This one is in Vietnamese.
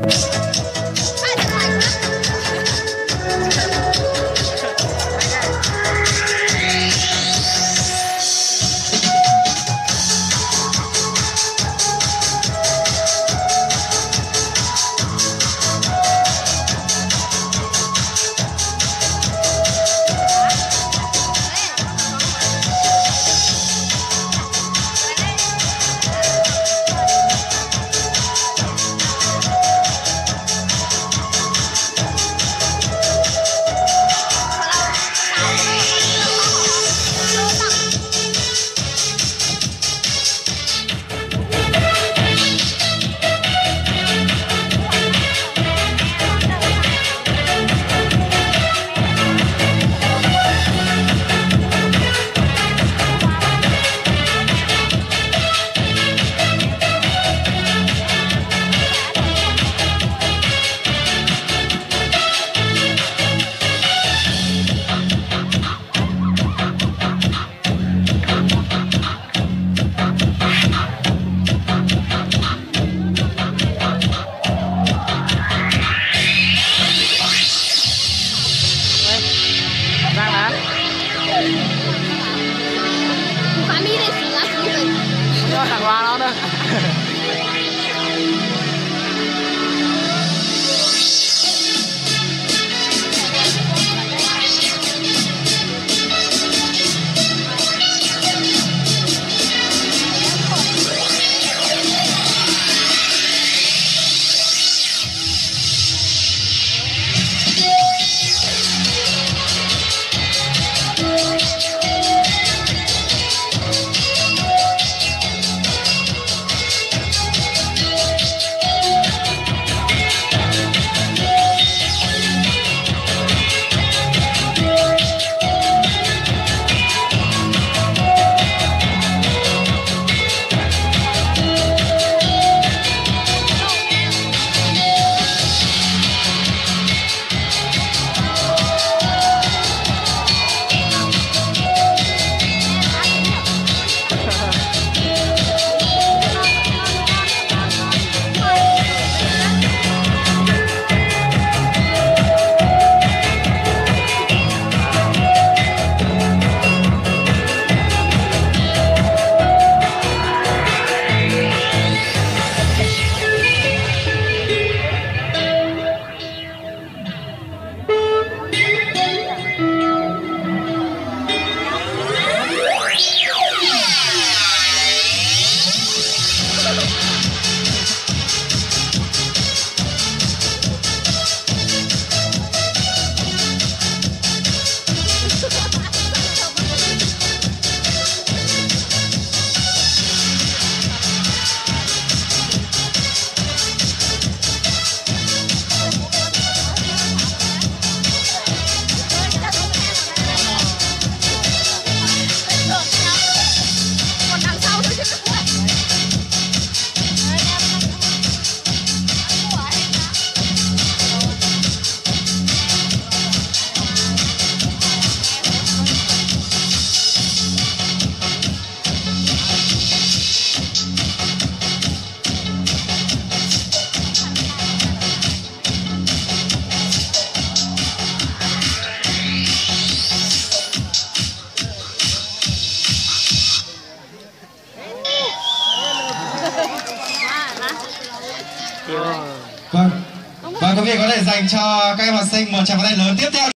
Yes. Vâng. vâng. Và quý vị có thể dành cho các em học sinh một tràng pháo tay lớn tiếp theo.